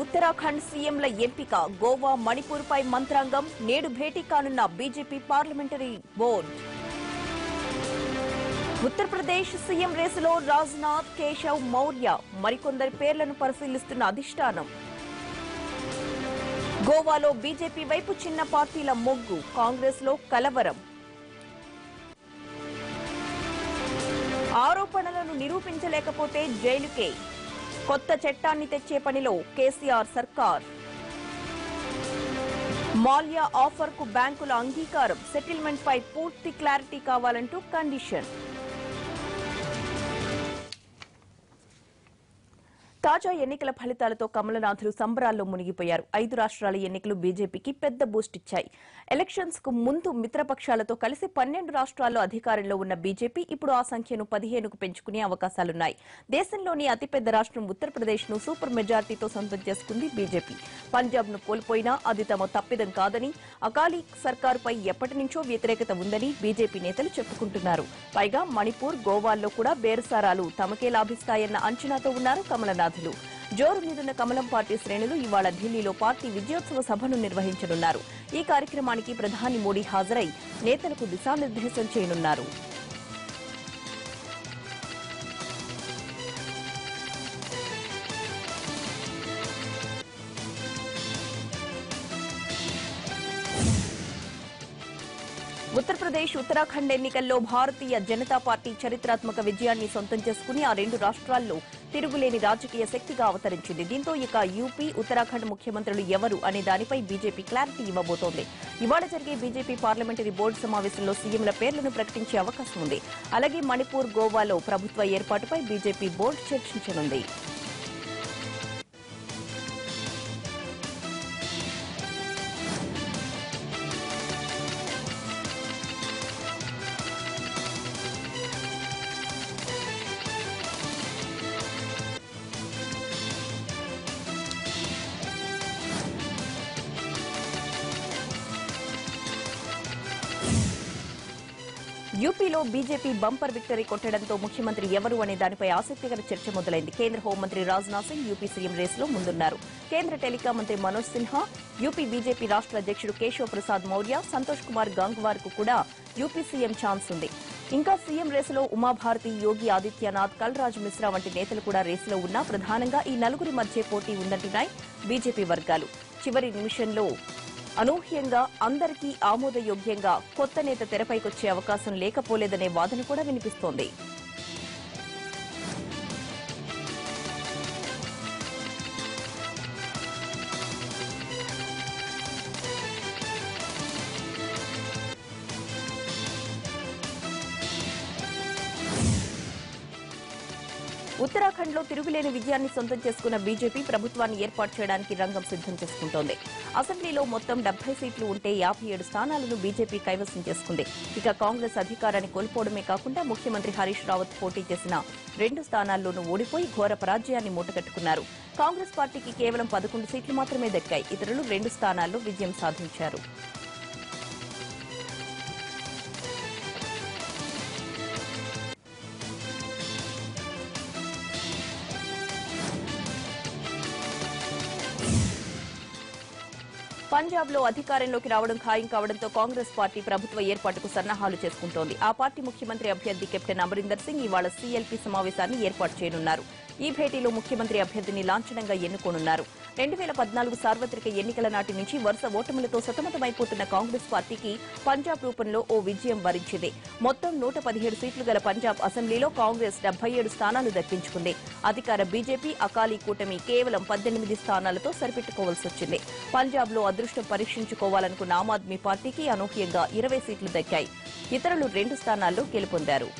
ఉత్తరాఖండ్ సీఎంల ఎంపిక. గోవా మణిపూర్ పై మంత్రాంగం. నేడు భేటీ కానున్న BJP parliamentary board. Uttar Pradesh CM రేసులో రాజ్నాథ్ కేశవ్ మౌర్య. మరికొందరి పేర్లను పరిశీలిస్తున్న అధిష్టానం. గోవాలో బీజేపీ వైపు చిన్న పార్టీల మొగ్గు. కాంగ్రెస్లో కలవరం. ఆరోపణలను నిరూపించలేకపోతే జైలుకే. కొత్త చట్టాన్ని తెచ్చే పనిలో కేసీఆర్ సర్కార్. మాల్యా ఆఫర్కు బ్యాంకుల అంగీకారం సెటిల్మెంట్ పై పూర్తి క్లారిటీ కావాలంటూ కండిషన్. తాజా ఎన్నికల ఫలితాలతో కమలనాథులు సంబరాల్లో మునిగిపోయారు. ఐదు రాష్ట్రాల ఎన్నికలు బీజేపీకి పెద్ద బూస్ట్ ఇచ్చాయి. ఎలక్షన్స్కు ముందు మిత్రపక్షాలతో కలిసి పన్నెండు రాష్ట్రాల్లో అధికారంలో ఉన్న బీజేపీ ఇప్పుడు ఆ సంఖ్యను పదిహేనుకు పెంచుకునే అవకాశాలున్నాయి. దేశంలోని అతిపెద్ద రాష్ట్రం ఉత్తరప్రదేశ్ను సూపర్ మెజార్టీతో సొంతం చేసుకుంది బీజేపీ. పంజాబ్ను కోల్పోయినా అది తమ తప్పిదం కాదని అకాలీ సర్కారుపై ఎప్పటి నుంచో వ్యతిరేకత ఉందని బీజేపీ నేతలు చెప్పుకుంటున్నారు. పైగా మణిపూర్ గోవాల్లో కూడా బేరసారాలు తమకే లాభిస్తాయన్న అంచనాతో ఉన్నారు కమలనాథ్ కమలనాథులు జోరు మీదున్న కమలం పార్టీ శ్రేణులు ఇవాళ ఢిల్లీలో పార్టీ విజయోత్సవ సభను నిర్వహించనున్నారు. ఈ కార్యక్రమానికి ప్రధాని మోడీ హాజరై నేతలకు దిశానిర్దేశం చేయనున్నారు. ఆంధ్రప్రదేశ్ ఉత్తరాఖండ్ ఎన్నికల్లో భారతీయ జనతా పార్టీ చరిత్రాత్మక విజయాన్ని సొంతం చేసుకుని ఆ రెండు రాష్ట్రాల్లో తిరుగులేని రాజకీయ శక్తిగా అవతరించింది. దీంతో ఇక యూపీ ఉత్తరాఖండ్ ముఖ్యమంత్రులు ఎవరు అనే దానిపై బీజేపీ క్లారిటీ ఇవ్వబోతోంది. ఇవాళ జరిగే బీజేపీ పార్లమెంటరీ బోర్డు సమావేశంలో సీఎంల పేర్లను ప్రకటించే అవకాశం ఉంది. అలాగే మణిపూర్ గోవాలో ప్రభుత్వ ఏర్పాటుపై బీజేపీ బోర్డు చర్చించనుంది. యూపీలో బీజేపీ బంపర్ విక్టరీ కొట్టడంతో ముఖ్యమంత్రి ఎవరు అనే దానిపై ఆసక్తికర చర్చ మొదలైంది. కేంద్ర హోంమంత్రి రాజ్నాథ్ సింగ్ యూపీ సీఎం రేసులో ముందున్నారు. కేంద్ర టెలికాం మంత్రి మనోజ్ సిన్హా యూపీ బీజేపీ రాష్ట్ర అధ్యక్షుడు కేశవ్ ప్రసాద్ మౌర్య సంతోష్ కుమార్ గంగ్వార్కు కూడా యూపీ సీఎం ఛాన్స్ ఉంది. ఇంకా సీఎం రేసులో ఉమాభారతి యోగి ఆదిత్యనాథ్ కల్రాజ్ మిశ్రా వంటి నేతలు కూడా రేసులో ఉన్నా ప్రధానంగా ఈ నలుగురి మధ్య పోటీ ఉందంటున్నాయి బీజేపీ వర్గాలు. చివరి నిమిషంలో అనూహ్యంగా అందరికీ ఆమోదయోగ్యంగా కొత్త నేత తెరపైకొచ్చే అవకాశం లేకపోలేదనే వాదన కూడా వినిపిస్తోంది. ఉత్తరాఖండ్లో తిరుగులేని విజయాన్ని సొంతం చేసుకున్న బీజేపీ ప్రభుత్వాన్ని ఏర్పాటు చేయడానికి రంగం సిద్ధం చేసుకుంటోంది. అసెంబ్లీలో మొత్తం డెబ్బై సీట్లు ఉంటే యాభై ఏడు స్థానాలను బీజేపీ కైవసం చేసుకుంది. ఇక కాంగ్రెస్ అధికారాన్ని కోల్పోవడమే కాకుండా ముఖ్యమంత్రి హరీష్ రావత్ పోటీ చేసిన రెండు స్థానాల్లోనూ ఓడిపోయి ఘోర పరాజయాన్ని మూటగట్టుకున్నారు. కాంగ్రెస్ పార్టీకి కేవలం పదకొండు సీట్లు మాత్రమే దక్కాయి. ఇతరులు రెండు స్థానాల్లో విజయం సాధించారు. పంజాబ్లో అధికారంలోకి రావడం ఖాయం కావడంతో కాంగ్రెస్ పార్టీ ప్రభుత్వ ఏర్పాటుకు సన్నాహాలు చేసుకుంటోంది. ఆ పార్టీ ముఖ్యమంత్రి అభ్యర్థి కెప్టెన్ అమరీందర్ సింగ్ ఇవాళ సీఎల్పీ సమావేశాన్ని ఏర్పాటు చేయనున్నారు. ఈ భేటీలో ముఖ్యమంత్రి అభ్యర్థిని లాంఛనంగా ఎన్నుకోనున్నారు. రెండు వేల పద్నాలుగు సార్వత్రిక ఎన్నికల నాటి నుంచి వరుస ఓటములతో సతమతమైపోతున్న కాంగ్రెస్ పార్టీకి పంజాబ్ రూపంలో ఓ విజయం వరించింది. మొత్తం నూట పదిహేడు సీట్లు గల పంజాబ్ అసెంబ్లీలో కాంగ్రెస్ డెబ్బై ఏడు స్థానాలు దక్కించుకుంది. అధికార బీజేపీ అకాలీ కూటమి కేవలం పద్దెనిమిది స్థానాలతో సరిపెట్టుకోవాల్సి వచ్చింది. పంజాబ్లో అదృష్టం పరీక్షించుకోవాలనుకున్న ఆమ్ ఆద్మీ పార్టీకి అనూహ్యంగా ఇరవై సీట్లు దక్కాయి. ఇతరులు రెండు స్థానాల్లో గెలుపొందారు.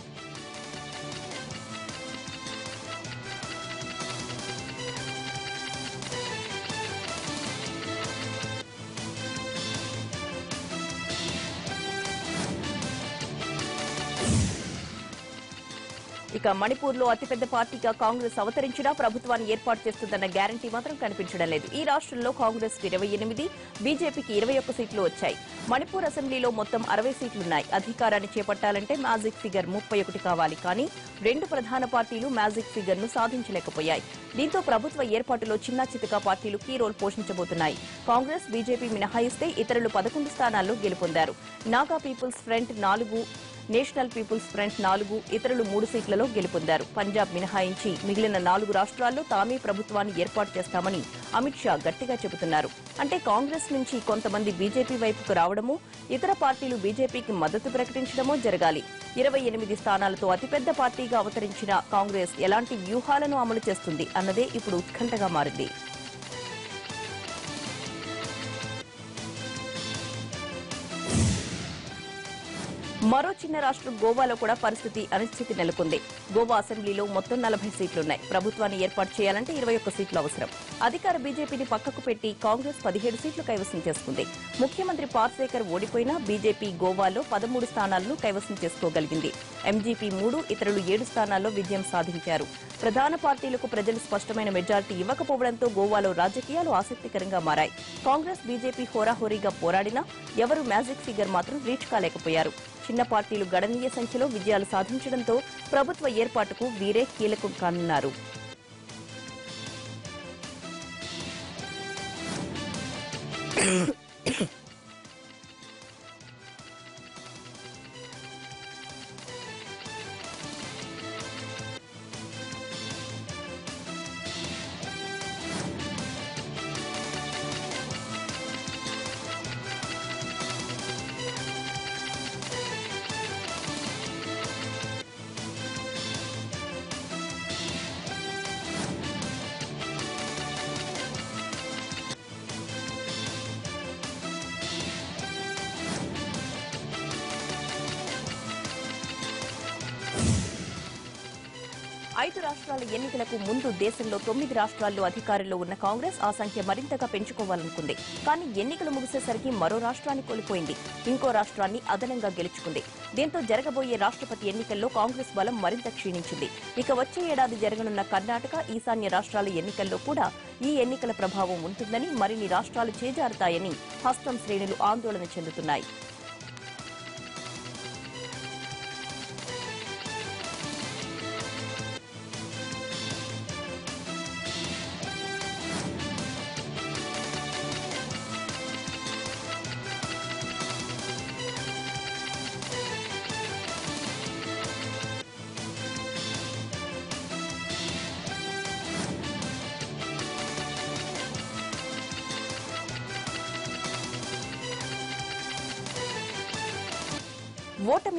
ఇక మణిపూర్లో అతిపెద్ద పార్టీగా కాంగ్రెస్ అవతరించినా ప్రభుత్వాన్ని ఏర్పాటు చేస్తుందన్న గ్యారంటీ మాత్రం కనిపించడం లేదు. ఈ రాష్ట్రంలో కాంగ్రెస్ ఇరవై ఎనిమిది బీజేపీకి ఇరవై ఒక్క సీట్లు వచ్చాయి. మణిపూర్ అసెంబ్లీలో మొత్తం అరవై సీట్లున్నాయి. అధికారాన్ని చేపట్టాలంటే మ్యాజిక్ ఫిగర్ ముప్పై ఒకటి కావాలి. కానీ రెండు ప్రధాన పార్టీలు మ్యాజిక్ ఫిగర్ను సాధించలేకపోయాయి. దీంతో ప్రభుత్వ ఏర్పాటులో చిన్న చితకా పార్టీలు కీ రోల్ పోషించబోతున్నాయి. కాంగ్రెస్ బీజేపీ మినహాయిస్తే ఇతరులు పదకొండు స్థానాల్లో గెలుపొందారు. నాగా పీపుల్స్ ఫ్రంట్ నాలుగు నేషనల్ పీపుల్స్ ఫ్రంట్ నాలుగు ఇతరులు మూడు సీట్లలో గెలుపొందారు. పంజాబ్ మినహాయించి మిగిలిన నాలుగు రాష్ట్రాల్లో తామే ప్రభుత్వాన్ని ఏర్పాటు చేస్తామని అమిత్ షా గట్టిగా చెబుతున్నారు. అంటే కాంగ్రెస్ నుంచి కొంతమంది బీజేపీ వైపుకు రావడము ఇతర పార్టీలు బీజేపీకి మద్దతు ప్రకటించడమో జరగాలి. ఇరవై ఎనిమిది స్థానాలతో అతిపెద్ద పార్టీగా అవతరించిన కాంగ్రెస్ ఎలాంటి వ్యూహాలను అమలు చేస్తుంది అన్నదే ఇప్పుడు ఉత్కంఠగా మారింది. మరో చిన్న రాష్ట్రం గోవాలో కూడా పరిస్థితి అనిశ్చితి నెలకొంది. గోవా అసెంబ్లీలో మొత్తం నలభై సీట్లున్నాయి. ప్రభుత్వాన్ని ఏర్పాటు చేయాలంటే ఇరవై ఒక్క సీట్లు అవసరం. అధికార బీజేపీని పక్కకు పెట్టి కాంగ్రెస్ పదిహేడు సీట్లు కైవసం చేసుకుంది. ముఖ్యమంత్రి పార్శేఖర్ ఓడిపోయినా బీజేపీ గోవాలో పదమూడు స్థానాలను కైవసం చేసుకోగలిగింది. ఎంజీపీ మూడు ఇతరులు ఏడు స్థానాల్లో విజయం సాధించారు. ప్రధాన పార్టీలకు ప్రజలు స్పష్టమైన మెజార్టీ ఇవ్వకపోవడంతో గోవాలో రాజకీయాలు ఆసక్తికరంగా మారాయి. కాంగ్రెస్ బీజేపీ హోరాహోరీగా పోరాడినా ఎవరు మ్యాజిక్ ఫిగర్ మాత్రం రీచ్ కాలేకపోయారు. చిన్న పార్టీలు గణనీయ సంఖ్యలో విజయాలు సాధించడంతో ప్రభుత్వ ఏర్పాటుకు వీరే కీలకం కానున్నారు. ఐదు రాష్ట్రాల ఎన్నికలకు ముందు దేశంలో తొమ్మిది రాష్ట్రాల్లో అధికారంలో ఉన్న కాంగ్రెస్ ఆ సంఖ్య మరింతగా పెంచుకోవాలనుకుంది. కానీ ఎన్నికలు ముగిసేసరికి మరో రాష్ట్రాన్ని కోల్పోయింది. ఇంకో రాష్ట్రాన్ని అదనంగా గెలుచుకుంది. దీంతో జరగబోయే రాష్ట్రపతి ఎన్నికల్లో కాంగ్రెస్ బలం మరింత క్షీణించింది. ఇక వచ్చే ఏడాది జరగనున్న కర్ణాటక ఈశాన్య రాష్ట్రాల ఎన్నికల్లో కూడా ఈ ఎన్నికల ప్రభావం ఉంటుందని మరిన్ని రాష్ట్రాలు చేజారుతాయని హస్తం శ్రేణులు ఆందోళన చెందుతున్నాయి.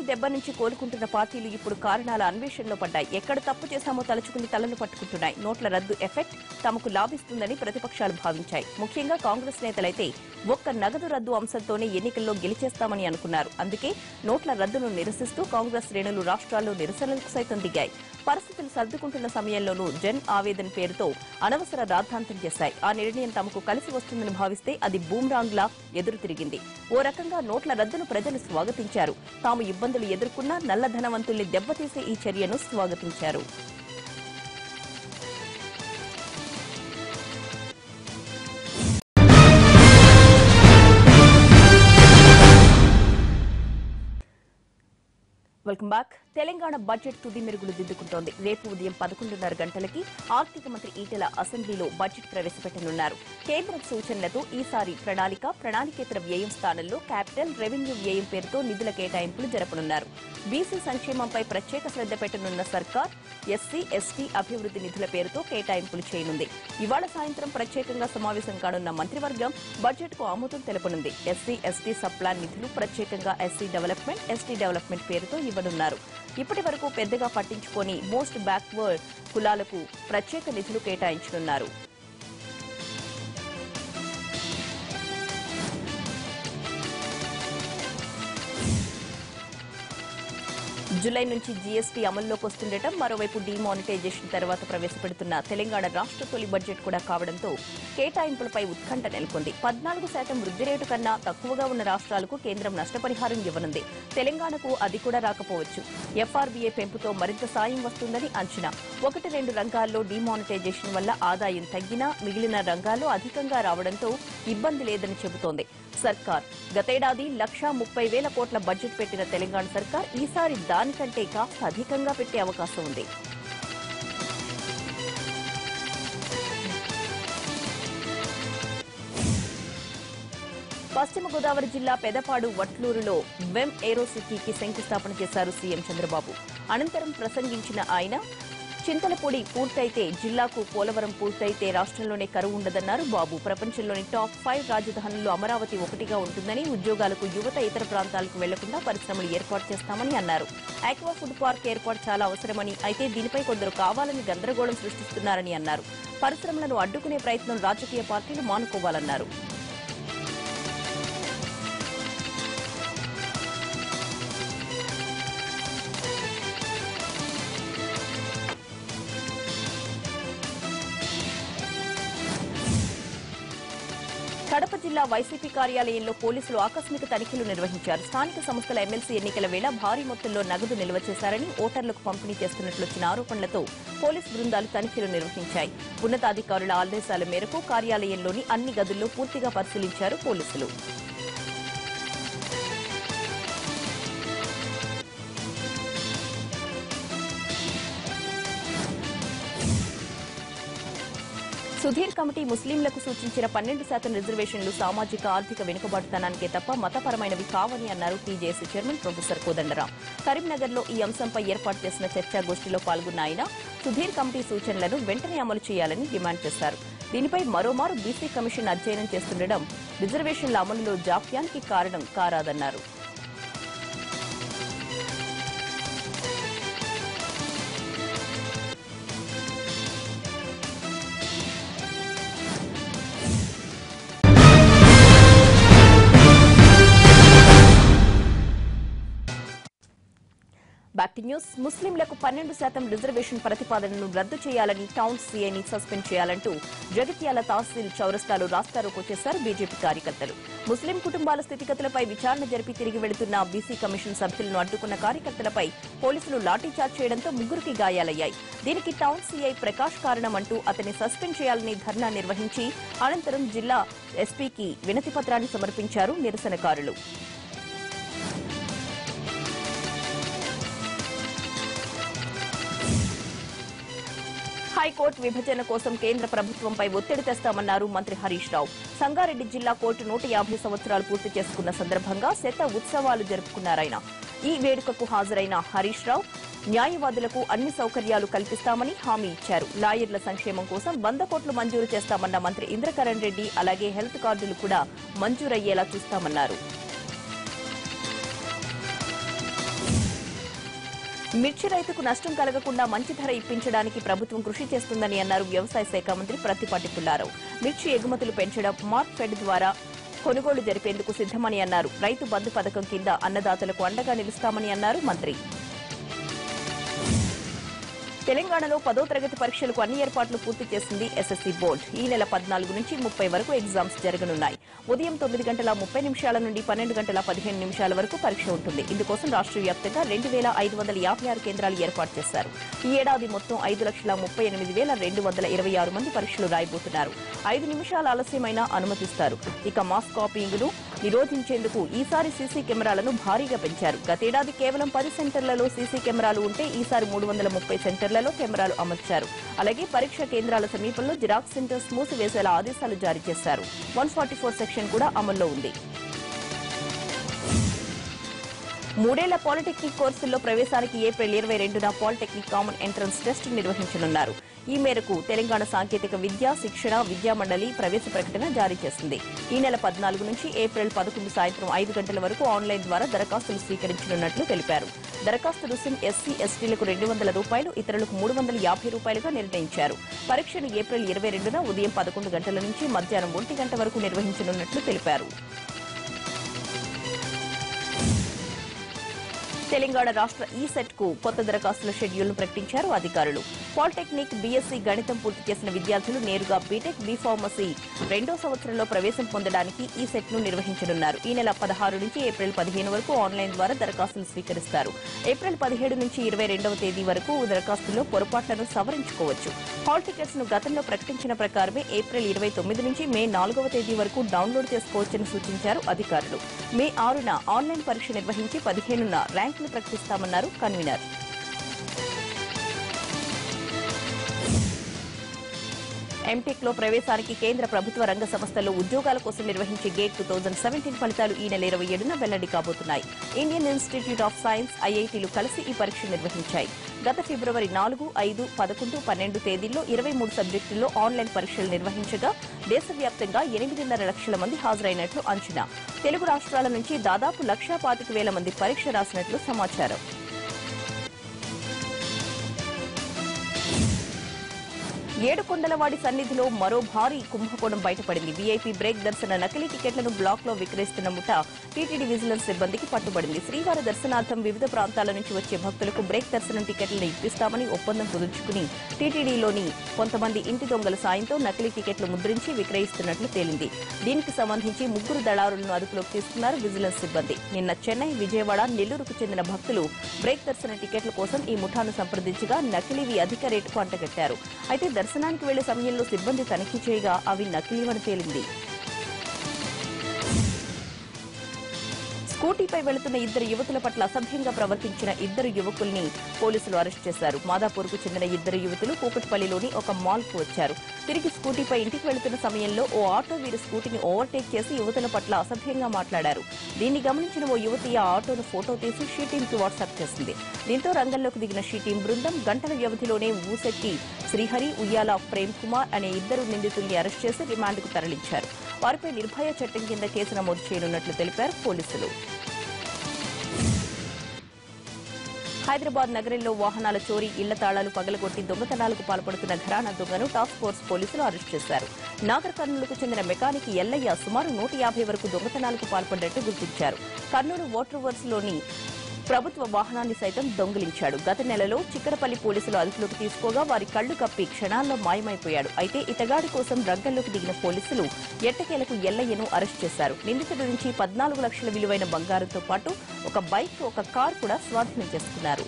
ఓటమి దెబ్బ నుంచి కోలుకుంటున్న పార్టీలు ఇప్పుడు కారణాల అన్వేషణలో పడ్డాయి. ఎక్కడ తప్పు చేశామో తలుచుకుని తలను పట్టుకుంటున్నాయి. నోట్ల రద్దు ఎఫెక్ట్ తమకు లాభిస్తుందని ప్రతిపక్షాలు భావించాయి. ముఖ్యంగా కాంగ్రెస్ నేతలైతే ఒక్క నగదు రద్దు అంశంతోనే ఎన్నికల్లో గెలిచేస్తామని అనుకున్నారు. అందుకే నోట్ల రద్దును నిరసిస్తూ కాంగ్రెస్ శ్రేణులు రాష్ట్రాల్లో నిరసనలకు సైతం దిగాయి. పరిస్థితులు సర్దుకుంటున్న సమయంలోనూ జన్ ఆవేదన పేరుతో అనవసర రాద్ధాంతం చేశాయి. ఆ నిర్ణయం తమకు కలిసి వస్తుందని భావిస్తే అది బూమ్రాంగ్లా ఎదురు తిరిగింది ఓ రకంగా నోట్ల రద్దును ప్రజలు స్వాగతించారు. తాము ఇబ్బంది ఇబ్బందులు ఎదుర్కొన్నా నల్లధనవంతుల్ని దెబ్బతీసే ఈ చర్యను స్వాగతించారు. Welcome back. తెలంగాణ బడ్జెట్ తుది మెరుగులు దిద్దుకుంటోంది. రేపు ఉదయం పదకొండున్నర గంటలకి ఆర్థిక మంత్రి ఈటెల అసెంబ్లీలో బడ్జెట్ ప్రవేశపెట్టనున్నారు. కేంద్రం సూచనలతో ఈసారి ప్రణాళిక ప్రణాళికేతర వ్యయం స్థానంలో క్యాపిటల్ రెవెన్యూ వ్యయం పేరుతో నిధుల కేటాయింపులు జరపనున్నారు. బీసీ సంక్షేమంపై ప్రత్యేక శ్రద్ధ పెట్టనున్న సర్కార్ ఎస్సీ ఎస్టీ అభివృద్ధి నిధుల పేరుతో కేటాయింపులు చేయనుంది. ఇవాళ సాయంత్రం ప్రత్యేకంగా సమావేశం కానున్న మంత్రివర్గం బడ్జెట్కు ఆమోదం తెలపనుంది. ఎస్సీ ఎస్టీ సబ్ ప్లాన్ నిధులు ప్రత్యేకంగా ఎస్సీ డెవలప్మెంట్ ఎస్టీ డెవలప్మెంట్ పేరుతో ఇవ్వనున్నారు ఇప్పటి వరకు పెద్దగా పట్టించుకొని మోస్ట్ బ్యాక్వర్డ్ కులాలకు ప్రత్యేక నిధులు కేటాయించనున్నారు. జులై నుంచి జీఎస్టీ అమల్లోకి వస్తుండటం మరోవైపు డిమానిటైజేషన్ తర్వాత ప్రవేశపెడుతున్న తెలంగాణ రాష్ట్ర తొలి బడ్జెట్ కూడా కావడంతో కేటాయింపులపై ఉత్కంఠ నెలకొంది. పద్నాలుగు శాతం వృద్ధి రేటు కన్నా తక్కువగా ఉన్న రాష్ట్రాలకు కేంద్రం నష్టపరిహారం ఇవ్వనుంది. తెలంగాణకు అది కూడా రాకపోవచ్చు. ఎఫ్ఆర్బీఏ పెంపుతో మరింత సాయం వస్తుందని అంచనా. ఒకటి రెండు రంగాల్లో డీమానిటైజేషన్ వల్ల ఆదాయం తగ్గినా మిగిలిన రంగాల్లో అధికంగా రావడంతో ఇబ్బంది లేదని చెబుతోంది. సర్కార్. గతేడాది లక్షా ముప్పై వేల కోట్ల బడ్జెట్ పెట్టిన తెలంగాణ సర్కార్ ఈసారి దానికంటే కాస్త అధికంగా పెట్టే అవకాశం ఉంది. పశ్చిమ గోదావరి జిల్లా పెదపాడు వట్లూరులో వెమ్ ఏరోసిటీకి శంకుస్థాపన చేశారు సీఎం చంద్రబాబు. అనంతరం ప్రసంగించిన ఆయన చింతలపూడి పూర్తయితే జిల్లాకు పోలవరం పూర్తయితే రాష్ట్రంలోనే కరువు ఉండదన్నారు బాబు. ప్రపంచంలోని టాప్ ఫైవ్ రాజధానుల్లో అమరావతి ఒకటిగా ఉంటుందని ఉద్యోగాలకు యువత ఇతర ప్రాంతాలకు వెళ్ళకుండా పరిశ్రమలు ఏర్పాటు చేస్తామని అన్నారు. ఆక్వా ఫుడ్ పార్క్ ఏర్పాటు చాలా అవసరమని అయితే దీనిపై కొందరు కావాలని గందరగోళం సృష్టిస్తున్నారని అన్నారు. పరిశ్రమలను అడ్డుకునే ప్రయత్నం రాజకీయ పార్టీలు మానుకోవాలన్నారు. జిల్లా వైసీపీ కార్యాలయంలో పోలీసులు ఆకస్మిక తనిఖీలు నిర్వహించారు. స్థానిక సంస్థల ఎమ్మెల్సీ ఎన్నికల వేళ భారీ మొత్తంలో నగదు నిల్వ చేశారని ఓటర్లకు పంపిణీ చేస్తున్నట్లు వచ్చిన ఆరోపణలతో పోలీసు బృందాలు తనిఖీలు నిర్వహించాయి. ఉన్నతాధికారుల ఆదేశాల మేరకు కార్యాలయంలోని అన్ని గదుల్లో పూర్తిగా పరిశీలించారు పోలీసులు. సుధీర్ కమిటీ ముస్లింలకు సూచించిన పన్నెండు శాతం రిజర్వేషన్లు సామాజిక ఆర్థిక వెనుకబాటుతనానికే తప్ప మతపరమైనవి కావని అన్నారు టీజేసీ చైర్మన్ ప్రొఫెసర్ కోదండరాం. కరీంనగర్లో ఈ అంశంపై ఏర్పాటు చేసిన చర్చాగోష్ఠిలో పాల్గొన్న ఆయన సుధీర్ కమిటీ సూచనలను వెంటనే అమలు చేయాలని డిమాండ్ చేశారు. దీనిపై మరోమారు బీసీ కమిషన్ అధ్యయనం చేస్తుండడం రిజర్వేషన్ల అమలులో జాప్యానికి కారణం కారాదన్నారు. Back news. ముస్లింలకు పన్నెండు శాతం రిజర్వేషన్ ప్రతిపాదనను రద్దు చేయాలని టౌన్ సీఐని సస్పెండ్ చేయాలంటూ జగిత్యాల తహసీల్ చౌరస్తాలు రాస్తారోకో చేశారు బీజేపీ కార్యకర్తలు. ముస్లిం కుటుంబాల స్థితిగతులపై విచారణ జరిపి తిరిగి వెళుతున్న బీసీ కమిషన్ సభ్యులను అడ్డుకున్న కార్యకర్తలపై పోలీసులు లాఠీచార్జ్ చేయడంతో ముగ్గురికి గాయాలయ్యాయి. దీనికి టౌన్ సీఐ ప్రకాష్ కారణమంటూ అతన్ని సస్పెండ్ చేయాలని ధర్నా నిర్వహించి అనంతరం జిల్లా ఎస్పీకి వినతి పత్రాన్ని సమర్పించారు నిరసనకారులు. హైకోర్టు విభజన కోసం కేంద్ర ప్రభుత్వంపై ఒత్తిడి తెస్తామన్నారు మంత్రి హరీష్ రావు. సంగారెడ్డి జిల్లా కోర్టు నూట యాభై సంవత్సరాలు పూర్తి చేసుకున్న సందర్భంగా శత ఉత్సవాలు జరుపుకున్నారాయన. ఈ వేడుకకు హాజరైన హరీష్ రావు న్యాయవాదులకు అన్ని సౌకర్యాలు కల్పిస్తామని హామీ ఇచ్చారు. లాయర్ల సంక్షేమం కోసం వంద కోట్లు మంజూరు చేస్తామన్న మంత్రి ఇంద్రకరణ్ రెడ్డి అలాగే హెల్త్ కార్డులు కూడా మంజూరయ్యేలా చూస్తామన్నారు. మిర్చి రైతుకు నష్టం కలగకుండా మంచి ధర ఇప్పించడానికి ప్రభుత్వం కృషి చేస్తుందని అన్నారు వ్యవసాయ శాఖ మంత్రి ప్రత్తిపాటి పుల్లారావు. మిర్చి ఎగుమతులు పెంచడం మార్క్ ఫెడ్ ద్వారా కొనుగోలు జరిపేందుకు సిద్దమని అన్నారు. రైతు బంధు పథకం కింద అన్నదాతలకు అండగా నిలుస్తామని అన్నారు మంత్రి. తెలంగాణలో పదో తరగతి పరీక్షలకు అన్ని ఏర్పాట్లు పూర్తి చేసింది ఎస్ఎస్సీ బోర్డు. ఈ నెల పద్నాలుగు నుంచి ముప్పై వరకు ఎగ్జామ్స్ జరగనున్నాయి. ఉదయం తొమ్మిది గంటల ముప్పై నిమిషాల నుండి పన్నెండు గంటల పదిహేను నిమిషాల వరకు పరీక్ష ఉంటుంది. ఇందుకోసం రాష్ట్ర వ్యాప్తంగా రెండు వేల ఐదు వందల యాభై ఆరు కేంద్రాలు ఏర్పాటు చేశారు. ఈ ఏడాది మొత్తం ఐదు లక్షల ముప్పై ఎనిమిది వేల రెండు వందల ఇరవై ఆరు మంది పరీక్షలు రాయబోతున్నారు. ఐదు నిమిషాల ఆలస్యమైనా అనుమతిస్తారు. ఇక మాస్ కాపీయింగ్ను నిరోధించేందుకు ఈసారి సీసీ కెమెరాలను భారీగా పెంచారు. గతేడాది కేవలం పది సెంటర్లలో సీసీ కెమెరాలు ఉంటే ఈసారి మూడు వందల ముప్పై సెంటర్లలో కెమెరాలు అమర్చారు. అలాగే పరీక్ష కేంద్రాల సమీపంలో జిరాక్స్ సెంటర్స్ మూసివేసేలా ఆదేశాలు జారీ చేశారు. వన్ ఫార్టీ ఫోర్ సెక్షన్ కూడా అమల్లో ఉంది. మూడేళ్ళ పాలిటెక్నిక్ కోర్సుల్లో ప్రవేశానికి ఏప్రిల్ ఇరవై రెండున పాలిటెక్నిక్ కామన్ ఎంట్రన్స్ టెస్ట్ నిర్వహించనున్నారు. ఈ మేరకు తెలంగాణ సాంకేతిక విద్య శిక్షణ విద్యా మండలి ప్రవేశ ప్రకటన జారీ చేసింది ఈ నెల పద్నాలుగు నుంచి ఏప్రిల్ పదకొండు సాయంత్రం ఐదు గంటల వరకు ఆన్లైన్ ద్వారా దరఖాస్తులు స్వీకరించనున్నట్లు తెలిపారు. దరఖాస్తు రుసుం ఎస్సీ ఎస్టీలకు రెండు వందల రూపాయలు ఇతరులకు మూడు వందల యాభై రూపాయలుగా నిర్ణయించారు. పరీక్షను ఏప్రిల్ ఇరవై రెండున ఉదయం పదకొండు గంటల నుంచి మధ్యాహ్నం ఒంటి గంట వరకు నిర్వహించనున్నట్లు తెలిపారు. తెలంగాణ రాష్ట్ర ఈసెట్కు కొత్త దరఖాస్తుల షెడ్యూల్ను ప్రకటించారు అధికారులు. పాలిటెక్నిక్ బీఎస్సీ గణితం పూర్తి చేసిన విద్యార్థులు నేరుగా బీటెక్ బీ ఫార్మసీ రెండో సంవత్సరంలో ప్రవేశం పొందడానికి ఈ సెట్ను నిర్వహించనున్నారు. ఈ నెల పదహారు నుంచి ఏప్రిల్ పదిహేను వరకు ఆన్లైన్ ద్వారా దరఖాస్తులు స్వీకరిస్తారు. ఏప్రిల్ పదిహేడు నుంచి ఇరవై రెండవ తేదీ వరకు దరఖాస్తుల్లో పొరపాట్లను సవరించుకోవచ్చు. హాల్ టికెట్స్ను గతంలో ప్రకటించిన ప్రకారమే ఏప్రిల్ ఇరవై తొమ్మిది నుంచి మే నాలుగవ తేదీ వరకు డౌన్లోడ్ చేసుకోవచ్చని సూచించారు అధికారులు. మే ఆరున ఆన్లైన్ పరీక్ష నిర్వహించి పదిహేనున ర్యాంకులు ప్రకటిస్తామన్నారు కన్వీనర్. ఎంటెక్లో ప్రవేశానికి కేంద్ర ప్రభుత్వ రంగ సంస్థల్లో ఉద్యోగాల కోసం నిర్వహించే గేట్ టూ థౌజండ్ సెవెంటీన్ ఫలితాలు ఈ నెల ఇరవై ఏడున వెల్లడి కాబోతున్నాయి. ఇండియన్ ఇన్స్టిట్యూట్ ఆఫ్ సైన్స్ ఐఐటీలు కలిసి ఈ పరీక్ష నిర్వహించాయి. గత ఫిబ్రవరి నాలుగు ఐదు పదకొండు పన్నెండు తేదీల్లో ఇరవై మూడు సబ్జెక్టుల్లో ఆన్లైన్ పరీక్షలు నిర్వహించగా దేశవ్యాప్తంగా ఎనిమిదిన్నర లక్షల మంది హాజరైనట్లు అంచనా. తెలుగు రాష్ట్రాల నుంచి దాదాపు లక్షా పాతిక వేల మంది పరీక్ష రాసినట్లు సమాచారం. ఏడుకొండలవాడి సన్నిధిలో మరో భారీ కుంభకోణం బయటపడింది. వీఐపీ బ్రేక్ దర్శన నకిలీ టికెట్లను బ్లాక్లో విక్రయిస్తున్న ముఠ టీటీడీ విజిలెన్స్ సిబ్బందికి పట్టుబడింది. శ్రీవారి దర్శనార్థం వివిధ ప్రాంతాల నుంచి వచ్చే భక్తులకు బ్రేక్ దర్శనం టికెట్లను ఇప్పిస్తామని ఒప్పందం కుదుర్చుకుని టీటీడీలోని కొంతమంది ఇంటి దొంగల సాయంతో నకిలీ టికెట్లు ముద్రించి విక్రయిస్తున్నట్లు తేలింది. దీనికి సంబంధించి ముగ్గురు దళారులను అదుపులోకి తీసుకున్నారు విజిలెన్స్ సిబ్బంది. నిన్న చెన్నై విజయవాడ నెల్లూరుకు చెందిన భక్తులు బ్రేక్ దర్శన టికెట్ల కోసం ఈ ముఠాను సంప్రదించగా నకిలీవి అధిక రేటుకు అంటగట్టారు. అయితే దర్శనానికి వెళ్ళే సమయంలో సిబ్బంది తనిఖీ చేయగా అవి నకిలీవని తేలింది. స్కూటీపై వెళుతున్న ఇద్దరు యువతుల పట్ల అసభ్యంగా ప్రవర్తించిన ఇద్దరు యువకుల్ని పోలీసులు అరెస్ట్ చేశారు. మాదాపూర్కు చెందిన ఇద్దరు యువతులు కూకట్పల్లిలోని ఒక మాల్కు వచ్చారు. తిరిగి స్కూటీపై ఇంటికి వెళుతున్న సమయంలో ఓ ఆటో వీరి స్కూటీని ఓవర్టేక్ చేసి యువతుల పట్ల అసభ్యంగా మాట్లాడారు. దీన్ని గమనించిన ఓ యువతి ఆ ఆటోను ఫోటో తీసి షీటీంకి వాట్సాప్ చేసింది. దీంతో రంగంలోకి దిగిన షీటీం బృందం గంటల వ్యవధిలోనే ఊసెట్టి శ్రీహరి ఉయ్యాల ప్రేమ్ కుమార్ అనే ఇద్దరు నిందితుల్ని అరెస్ట్ చేసి రిమాండ్కు తరలించారు. వారిపై నిర్భయ చట్టం కింద కేసు నమోదు చేయనున్నట్లు తెలిపారు పోలీసులు. హైదరాబాద్ నగరంలో వాహనాల చోరీ ఇళ్ళ తాళాలు పగలగొట్టి దొంగతనాలకు పాల్పడుతున్న ఘరానా దొంగను టాస్క్ ఫోర్స్ పోలీసులు అరెస్ట్ చేశారు. నాగర్ కర్నూలుకు చెందిన మెకానిక్ ఎల్లయ్య సుమారు నూట యాభై వరకు దొంగతనాలకు పాల్పడ్డట్టు గుర్తించారు. కర్నూలు వాటర్ వర్స్లోని ప్రభుత్వ వాహనాన్ని సైతం దొంగిలించాడు. గత నెలలో చిక్కడపల్లి పోలీసులు అదుపులోకి తీసుకోగా వారి కళ్ళు కప్పి క్షణాల్లో మాయమైపోయాడు. అయితే ఇతగాడి కోసం రంగంలోకి దిగిన పోలీసులు ఎట్టకేలకు ఎల్లయ్యను అరెస్ట్ చేశారు. నిందితుడి నుంచి పద్నాలుగు లక్షల విలువైన బంగారంతో పాటు ఒక బైక్ ఒక కార్ కూడా స్వాధీనం చేసుకున్నారు.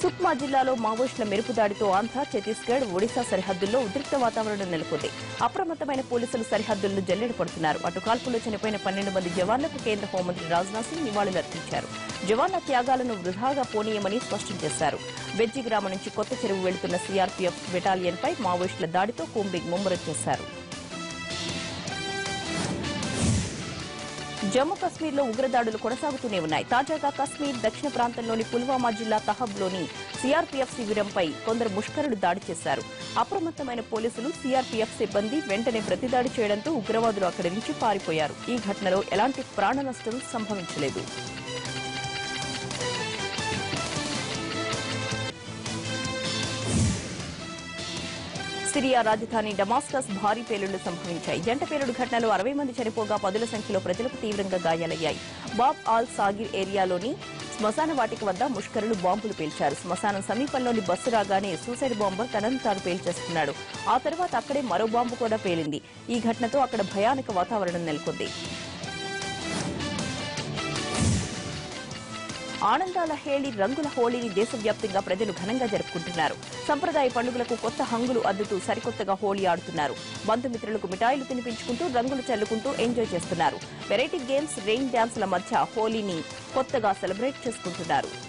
సుక్మా జిల్లాలో మావోయిస్టుల మెరుపు దాడితో ఆంధ్ర ఛత్తీస్గఢ్ ఒడిశా సరిహద్దుల్లో ఉద్రిక్త వాతావరణం నెలకొంది. అప్రమత్తమైన పోలీసులు సరిహద్దులను జల్లెడ పడుతున్నారు. అటు కాల్పుల్లో చనిపోయిన పన్నెండు మంది జవాన్లకు కేంద్ర హోంమంత్రి రాజ్నాథ్ సింగ్ నివాళులర్పించారు జవాన్ల త్యాగాలను వృధాగా పోనీయమని స్పష్టం చేశారు. బెజ్జి గ్రామం నుంచి కొత్త చెరువు వెళుతున్న సీఆర్పీఎఫ్ బెటాలియన్పై మావోయిస్టుల దాడితో కూంబింగ్ ముమ్మరం చేశారు. జమ్మూ కశ్మీర్లో ఉగ్రదాడులు కొనసాగుతూనే ఉన్నాయి. తాజాగా కశ్మీర్ దక్షిణ ప్రాంతంలోని పుల్వామా జిల్లా తహబ్లోని సీఆర్పీఎఫ్ శిబిరంపై కొందరు ముష్కరులు దాడి చేశారు. అప్రమత్తమైన పోలీసులు సీఆర్పీఎఫ్ సిబ్బంది వెంటనే ప్రతిదాడి చేయడంతో ఉగ్రవాదులు అక్కడి నుంచి పారిపోయారు. ఈ ఘటనలో ఎలాంటి ప్రాణ నష్టం సంభవించలేదు. సిరియా రాజధాని డమాస్కస్ భారీ పేలుళ్ళు సంభవించాయి. జంట పేలుడు ఘటనలో అరవై మంది చనిపోగా పదుల సంఖ్యలో ప్రజలకు తీవ్రంగా గాయాలయ్యాయి. బాబ్ ఆల్ సాగిర్ ఏరియాలోని శ్మశాన వాటిక వద్ద ముష్కరులు బాంబులు పేల్చారు. శ్మశానం సమీపంలోని బస్సు రాగానే సూసైడ్ బాంబర్ తనను తాను పేల్చేస్తున్నాడు. ఆ తర్వాత అక్కడే మరో బాంబు కూడా పేలింది. ఈ ఘటనతో అక్కడ భయానక వాతావరణం నెలకొంది. ఆనందాల హేళి రంగుల హోళీని దేశవ్యాప్తంగా ప్రజలు ఘనంగా జరుపుకుంటున్నారు. సంప్రదాయ పండుగలకు కొత్త హంగులు అద్దుతూ సరికొత్తగా హోళీ ఆడుతున్నారు. బంధుమిత్రులకు మిఠాయిలు తినిపించుకుంటూ రంగులు చల్లుకుంటూ ఎంజాయ్ చేస్తున్నారు. వెరైటీ గేమ్స్ రెయిన్ డ్యాన్స్ల మధ్య హోలీని కొత్తగా సెలబ్రేట్ చేసుకుంటున్నారు.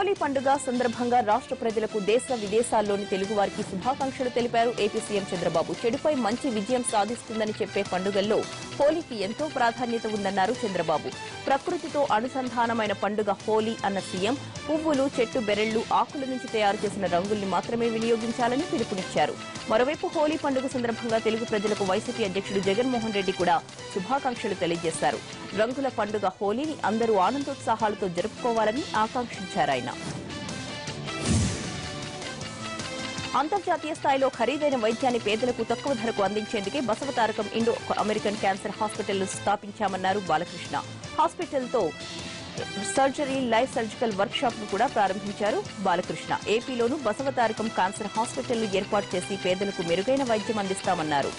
హోలీ పండుగ సందర్భంగా రాష్ట్ర ప్రజలకు దేశ విదేశాల్లోని తెలుగు వారికి శుభాకాంక్షలు తెలిపారు ఏపీ సీఎం చంద్రబాబు. చెడుపై మంచి విజయం సాధిస్తుందని చెప్పే పండుగల్లో హోలీకి ఎంతో ప్రాధాన్యత ఉందన్నారు చంద్రబాబు. ప్రకృతితో అనుసంధానమైన పండుగ హోలీ అన్న సీఎం పువ్వులు చెట్టు బెరెళ్ళు ఆకుల నుంచి తయారు చేసిన రంగుల్ని మాత్రమే వినియోగించాలని పిలుపునిచ్చారు. మరోవైపు హోలీ పండుగ సందర్భంగా తెలుగు ప్రజలకు వైసీపీ అధ్యక్షుడు జగన్మోహన్ రెడ్డి కూడా శుభాకాంక్షలు తెలియజేశారు. రంగుల పండుగ హోలీని అందరూ ఆనందోత్సాహాలతో జరుపుకోవాలని ఆకాంక్షించారు ఆయన. అంతర్జాతీయ స్థాయిలో ఖరీదైన వైద్యాన్ని పేదలకు తక్కువ ధరకు అందించేందుకే Basavatarakam Indo American cancer hospital స్థాపించామన్నారు Balakrishna. హాస్పిటల్తో సర్జరీ లైఫ్ సర్జికల్ వర్క్ షాప్ను కూడా ప్రారంభించారు బాలకృష్ణ. ఏపీలోనూ బసవతారకం క్యాన్సర్ హాస్పిటల్ ఏర్పాటు చేసి పేదలకు మెరుగైన వైద్యం అందిస్తామన్నారు.